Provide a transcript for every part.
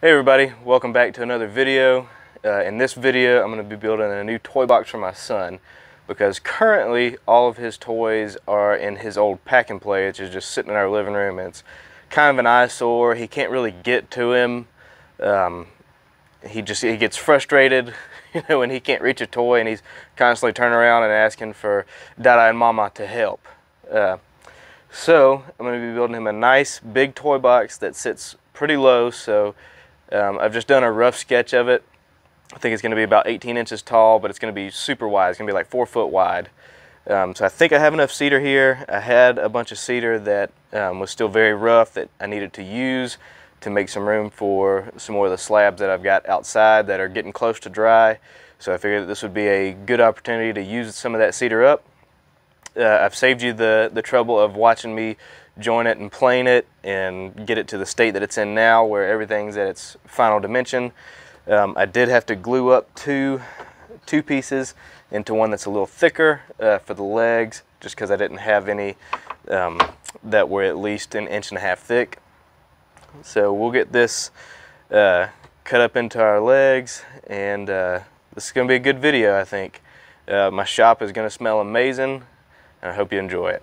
Hey everybody, welcome back to another video. Uh, in this video, I'm going to be building a new toy box for my son because currently all of his toys are in his old pack and play, which is just sitting in our living room. And it's kind of an eyesore. He can't really get to him. Um, he just he gets frustrated, you know, when he can't reach a toy and he's constantly turning around and asking for Dada and Mama to help. Uh, so I'm going to be building him a nice big toy box that sits pretty low. So um, I've just done a rough sketch of it. I think it's going to be about 18 inches tall, but it's going to be super wide. It's going to be like four foot wide. Um, so I think I have enough cedar here. I had a bunch of cedar that um, was still very rough that I needed to use to make some room for some more of the slabs that I've got outside that are getting close to dry. So I figured that this would be a good opportunity to use some of that cedar up. Uh, I've saved you the, the trouble of watching me join it and plane it and get it to the state that it's in now where everything's at its final dimension. Um, I did have to glue up two, two pieces into one that's a little thicker uh, for the legs just because I didn't have any um, that were at least an inch and a half thick. So we'll get this uh, cut up into our legs and uh, this is going to be a good video I think. Uh, my shop is going to smell amazing and I hope you enjoy it.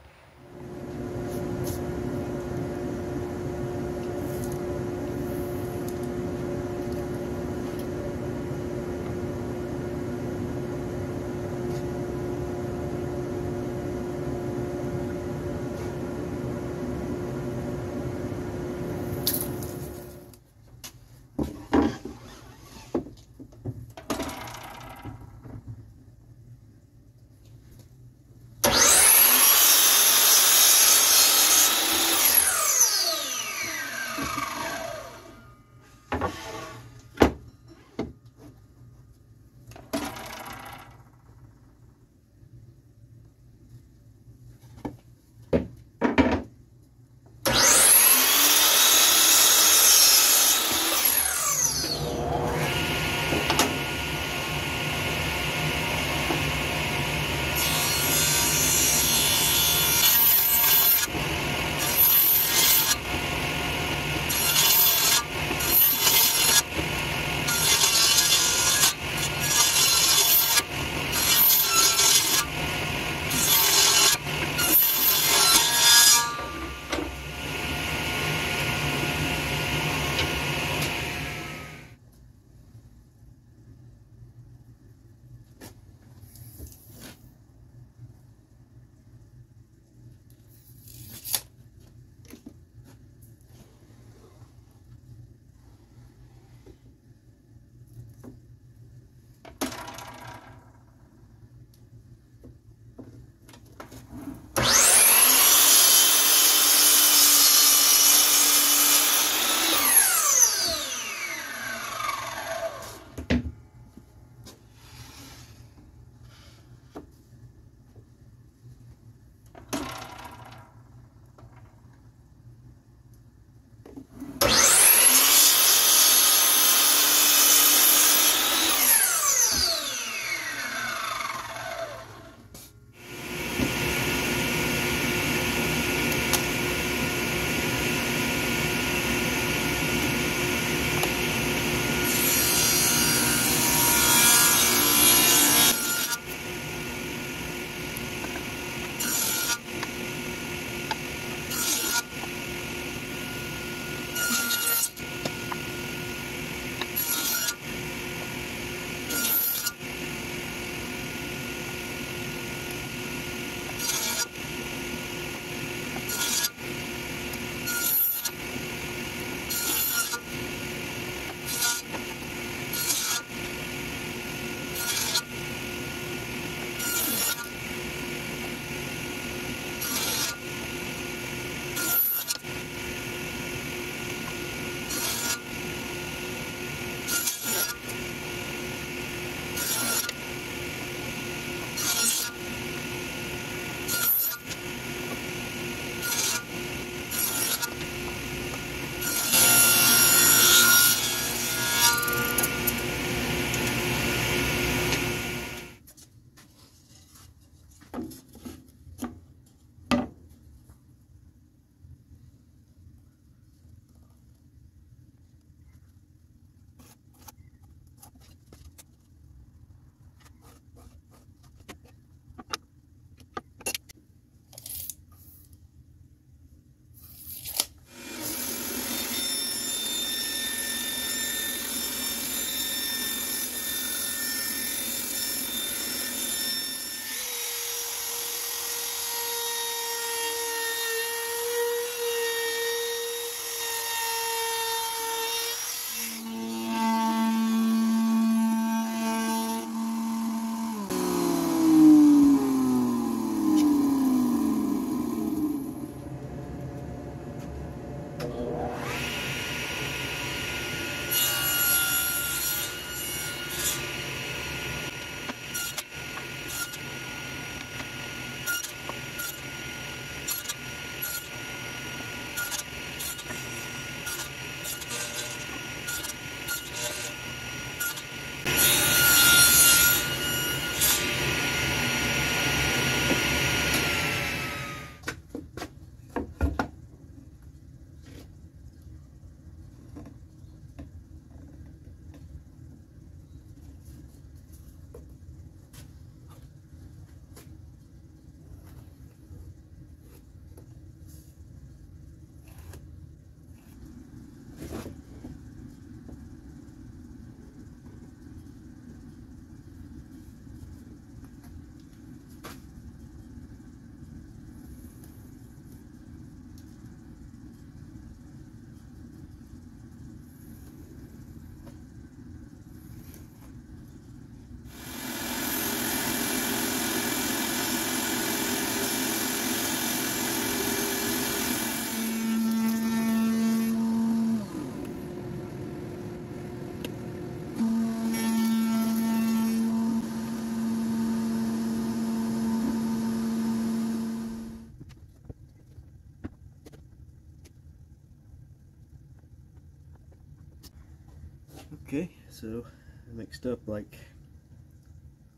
So I mixed up like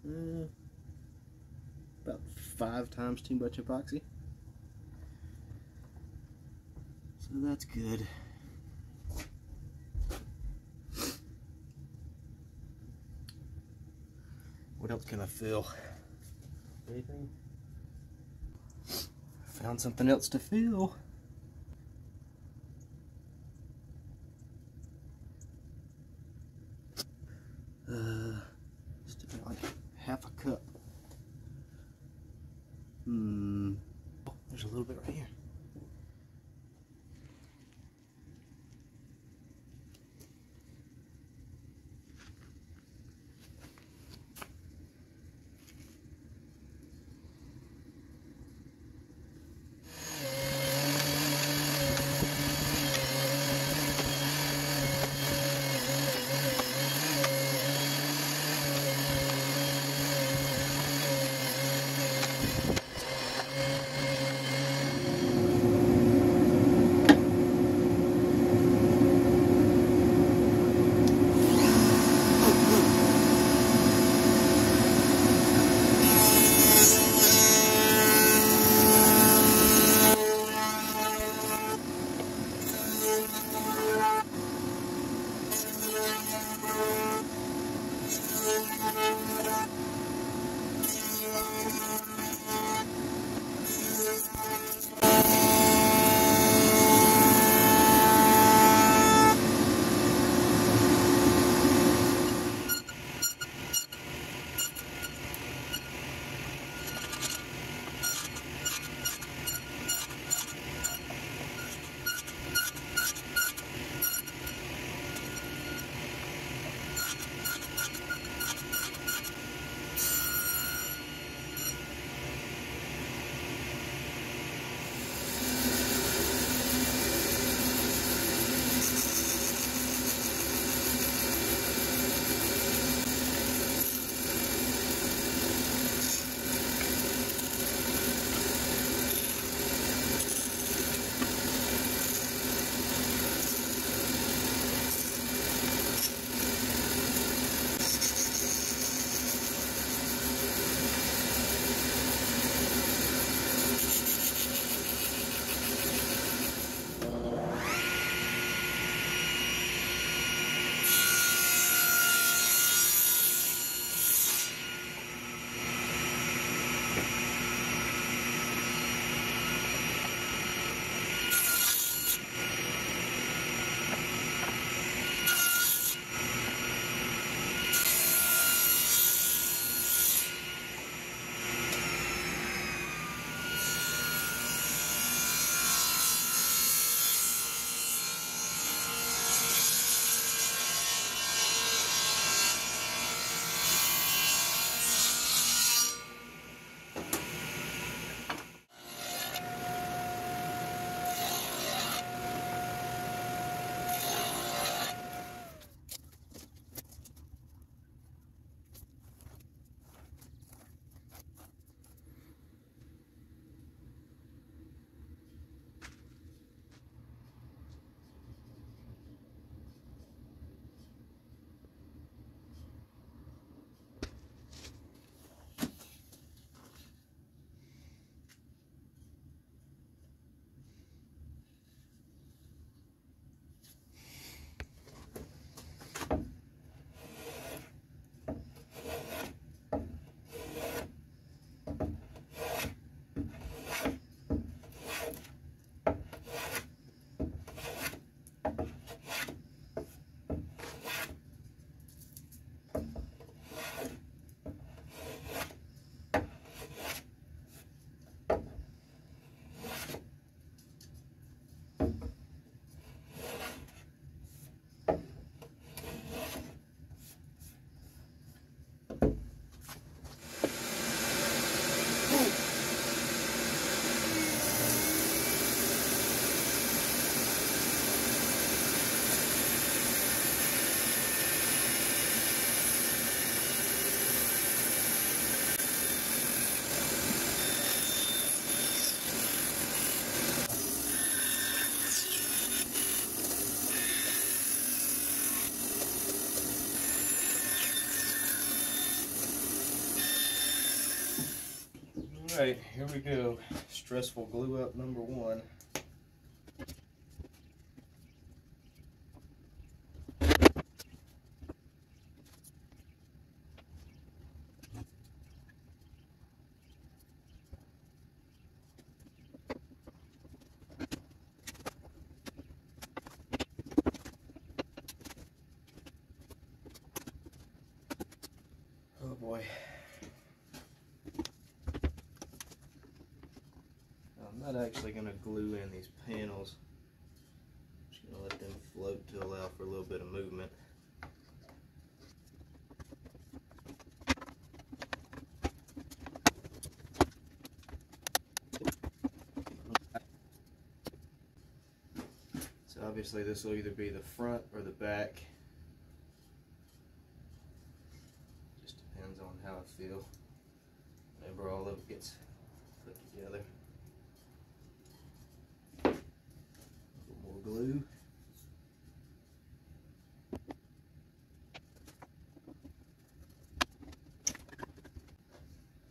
uh, about five times too much epoxy. So that's good. What else can I fill? Anything? Found something else to fill. Uh, just about like half a cup. Hmm. Oh, there's a little bit right here. Alright, here we go. Stressful glue up number one. Oh boy. I'm not actually going to glue in these panels. Just going to let them float to allow for a little bit of movement. So obviously this will either be the front or the back. Just depends on how I feel whenever all of it gets put together. A little more glue.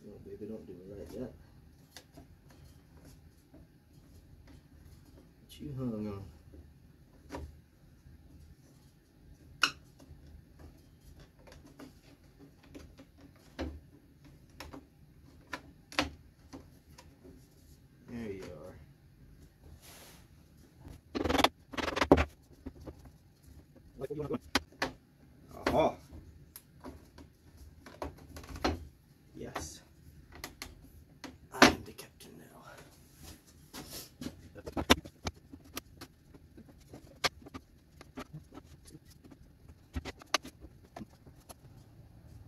Oh baby, don't do it like that. What you hung on? There you are. Aha. Yes. I am the captain now.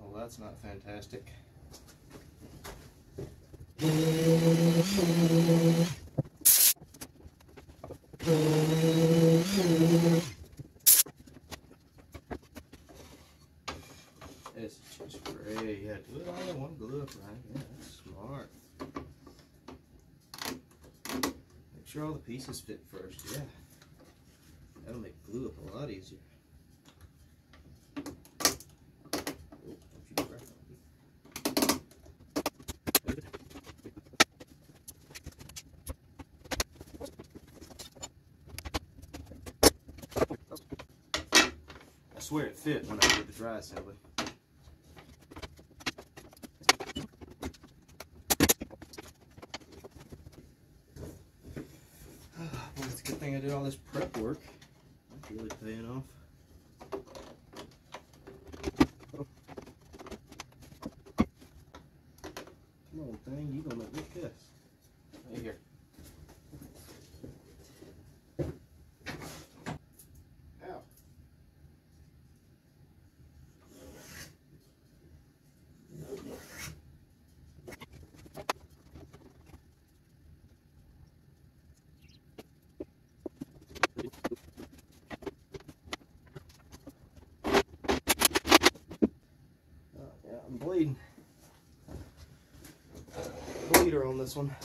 Oh, that's not fantastic. It's just great. Yeah, do it all in one glue up, right? Yeah, that's smart. Make sure all the pieces fit first. Yeah. That'll make glue up a lot easier. I swear it fit when I did the dry assembly. Well, it's a good thing I did all this prep work. That's really paying off. Come on, thing, you gonna make me piss. Right here. Ow. Oh, yeah, I'm bleeding. Bleeder on this one.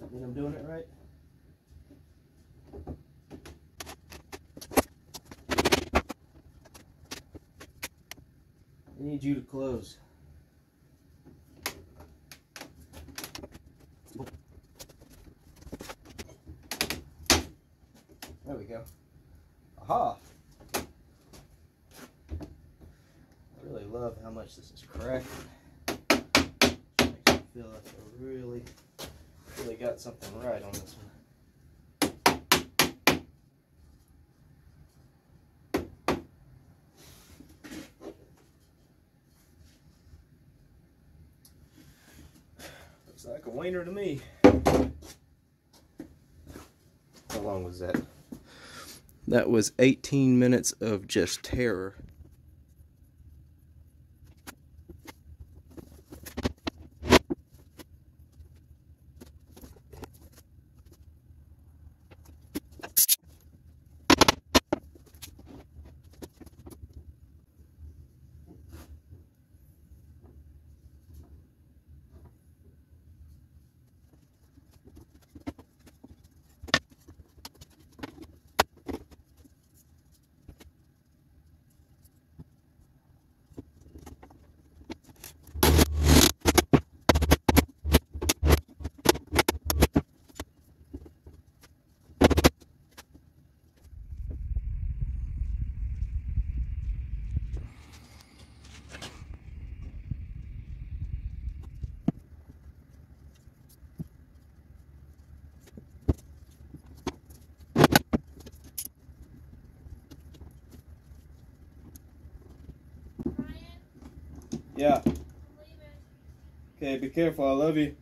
That mean I'm doing it right? I need you to close. There we go. Aha! I really love how much this is cracking. Feel like I really, really got something right on this one. Looks like a wiener to me. How long was that? That was 18 minutes of just terror. Be careful. I love you.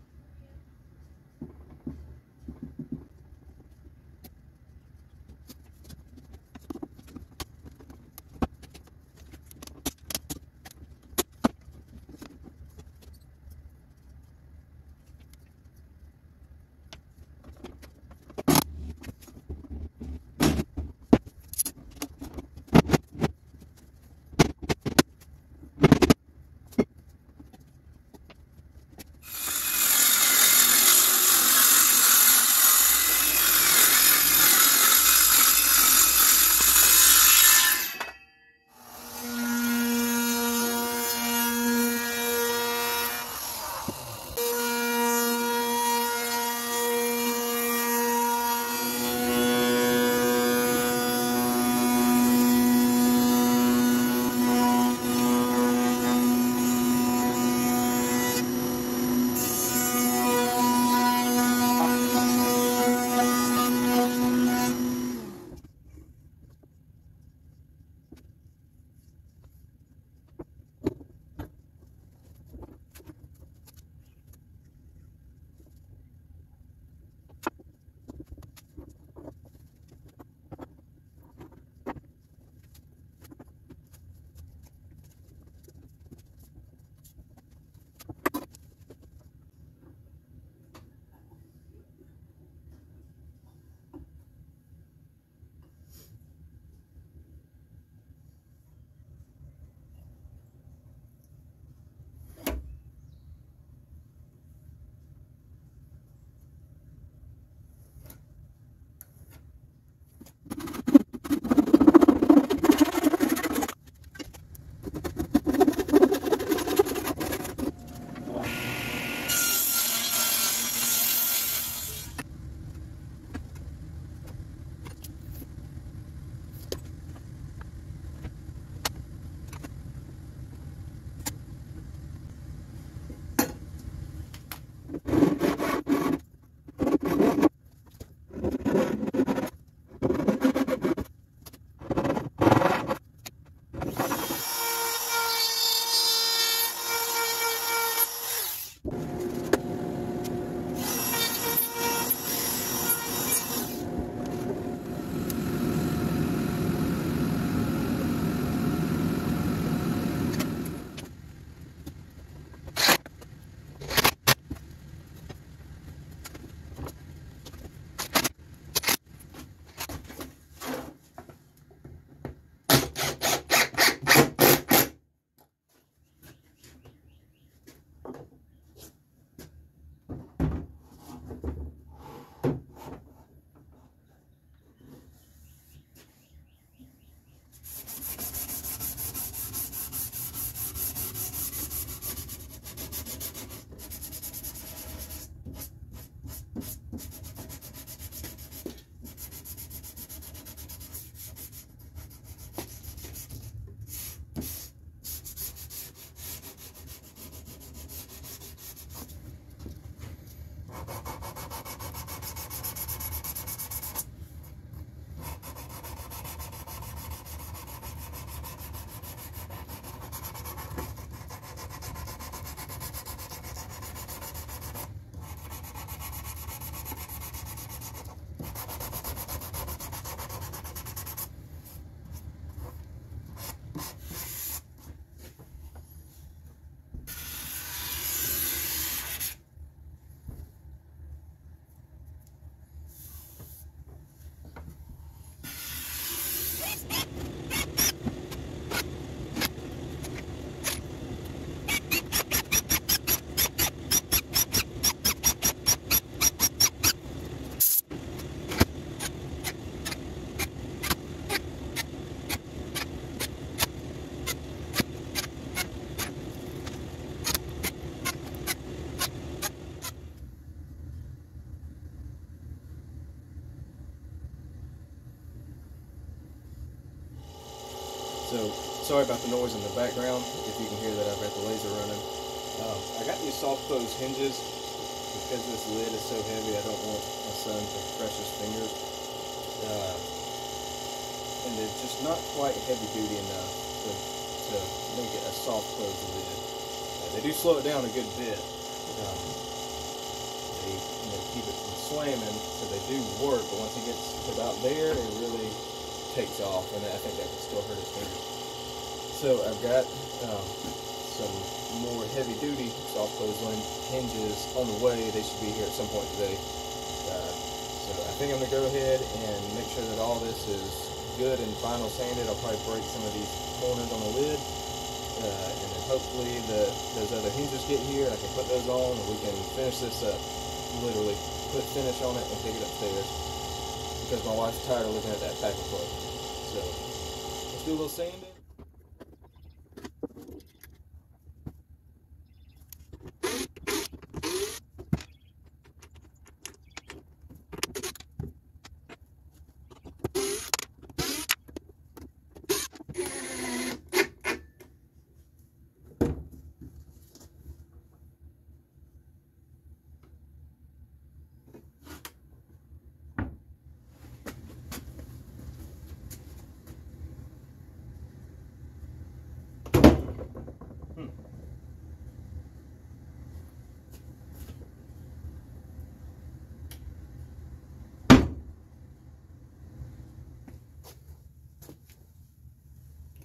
Sorry about the noise in the background, if you can hear that I've got the laser running. Um, I got these soft close hinges. Because this lid is so heavy, I don't want my son to crush his fingers. Uh, and they're just not quite heavy duty enough to, to make it a soft close lid. they do slow it down a good bit. Um, they you know, keep it from slamming, so they do work. But once it gets about there, it really takes off, and I think that can still hurt his fingers. So I've got um, some more heavy-duty soft close hinges on the way. They should be here at some point today. Uh, so I think I'm gonna go ahead and make sure that all this is good and final sanded. I'll probably break some of these corners on the lid. Uh, and then hopefully the those other hinges get here. I can put those on and we can finish this up. Literally put finish on it and take it upstairs because my wife's tired of looking at that packing plug. So let's do a little sanding.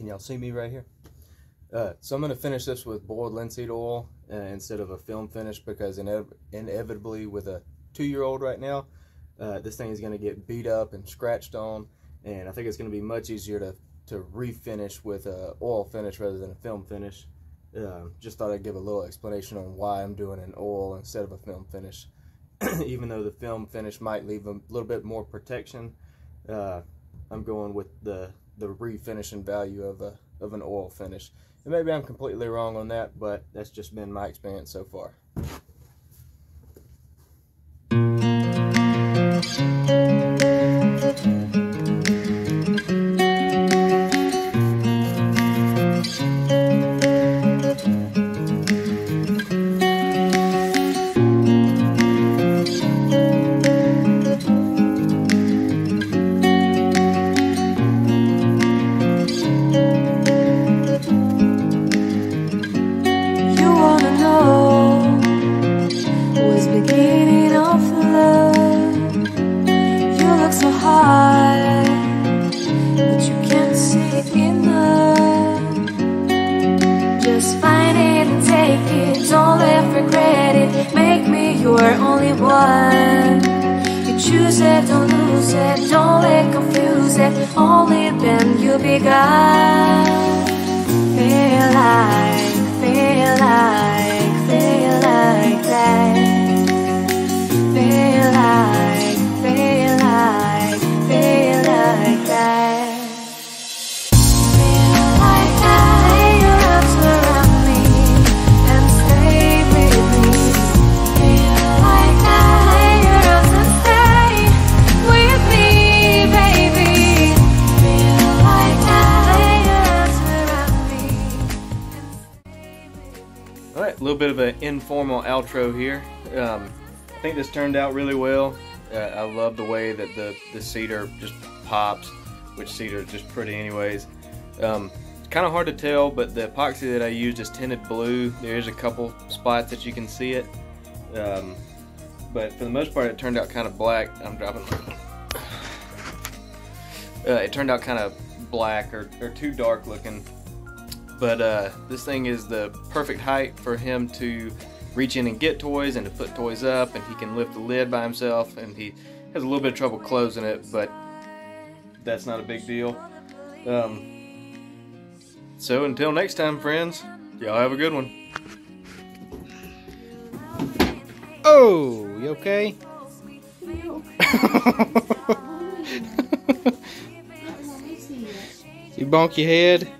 Can y'all see me right here? Uh, so I'm going to finish this with boiled linseed oil uh, instead of a film finish because inev inevitably with a two-year-old right now, uh, this thing is going to get beat up and scratched on and I think it's going to be much easier to, to refinish with a oil finish rather than a film finish. Um, just thought I'd give a little explanation on why I'm doing an oil instead of a film finish. Even though the film finish might leave a little bit more protection, uh, I'm going with the the refinishing value of a of an oil finish. And maybe I'm completely wrong on that, but that's just been my experience so far. Little bit of an informal outro here. Um, I think this turned out really well. Uh, I love the way that the, the cedar just pops, which cedar is just pretty anyways. Um, it's kind of hard to tell, but the epoxy that I used is tinted blue. There's a couple spots that you can see it. Um, but for the most part, it turned out kind of black. I'm dropping uh, it turned out kind of black or, or too dark looking but uh, this thing is the perfect height for him to reach in and get toys and to put toys up and he can lift the lid by himself and he has a little bit of trouble closing it but that's not a big deal. Um, so until next time friends y'all have a good one. Oh you okay? You bonk your head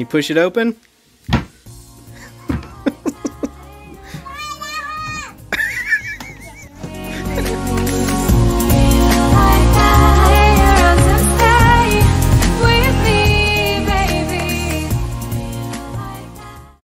Can you push it open?